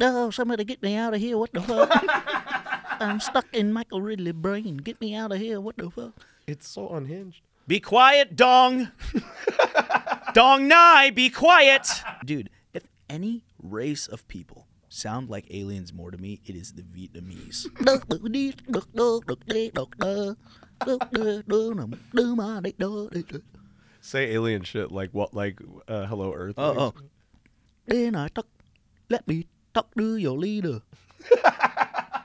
Oh, somebody get me out of here. What the fuck? I'm stuck in Michael Ridley brain. Get me out of here. What the fuck? It's so unhinged. Be quiet, Dong. Dong Nai, be quiet. Dude, if any race of people sound like aliens more to me, it is the Vietnamese. Say alien shit like what? Like uh, Hello Earth. Oh, oh. Then I talk. Let me talk to your leader.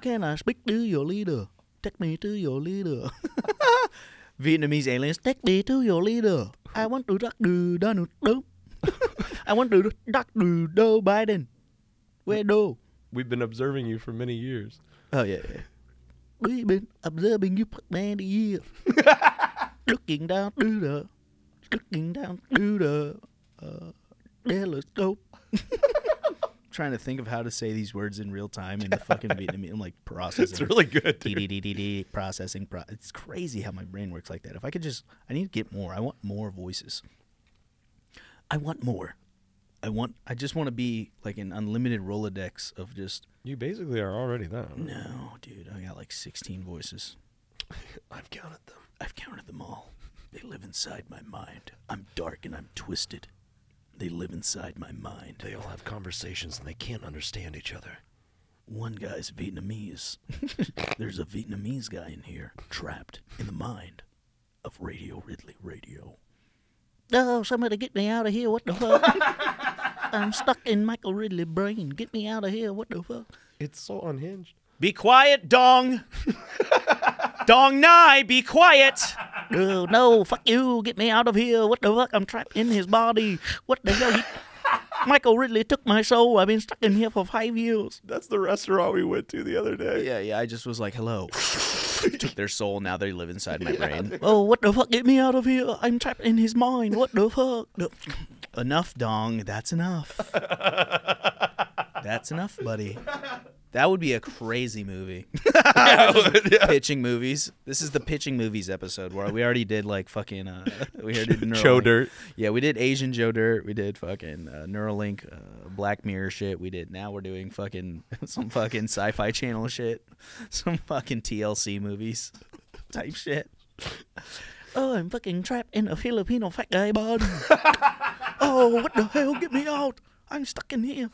Can I speak to your leader? Take me to your leader. Vietnamese aliens. Take me to your leader. I want to talk to Donald Trump. I want to talk to Joe Biden. Where Joe? We've been observing you for many years. Oh yeah, yeah. We've been observing you for many years. looking down through the, looking down through the uh, telescope. Trying to think of how to say these words in real time in the fucking Vietnamese. I'm like processing. It's really good. D dude. D D D D processing. Pro- it's crazy how my brain works like that. If I could just, I need to get more. I want more voices. I want more. I want. I just want to be like an unlimited rolodex of just. You basically are already that. No, dude. I got like 16 voices. I've counted them. I've counted them all. They live inside my mind. I'm dark and I'm twisted. They live inside my mind. They all have conversations and they can't understand each other. One guy's Vietnamese. There's a Vietnamese guy in here, trapped in the mind of Radio Ridley Radio. Oh, somebody get me out of here. What the fuck? I'm stuck in Michael Ridley brain. Get me out of here. What the fuck? It's so unhinged. Be quiet, Dong. Dong Nai, be quiet. Oh, no, fuck you. Get me out of here. What the fuck? I'm trapped in his body. What the hell? He... Michael Ridley took my soul. I've been stuck in here for five years. That's the restaurant we went to the other day. Yeah, yeah. I just was like, hello. Took their soul. Now they live inside my brain. Oh, what the fuck? Get me out of here. I'm trapped in his mind. What the fuck? No. Enough, Dong. That's enough. That's enough, buddy. That would be a crazy movie. Pitching movies. This is the pitching movies episode where we already did like fucking. Uh, we already did Joe Dirt. Yeah, we did Asian Joe Dirt. We did fucking uh, Neuralink, uh, Black Mirror shit. We did. Now we're doing fucking some fucking Sci-Fi Channel shit, some fucking TLC movies type shit. Oh, I'm fucking trapped in a Filipino fat guy body. oh, what the hell? Get me out. I'm stuck in here.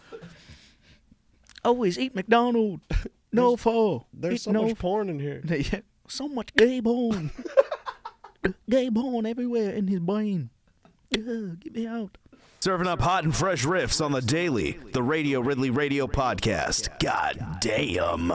Always eat McDonald's. No pho. There's Eat so no much porn in here. Yeah, so much gay porn. gay porn everywhere in his brain. Ugh, get me out. Serving up hot and fresh riffs on the daily, the Radio Ridley Radio podcast. God damn.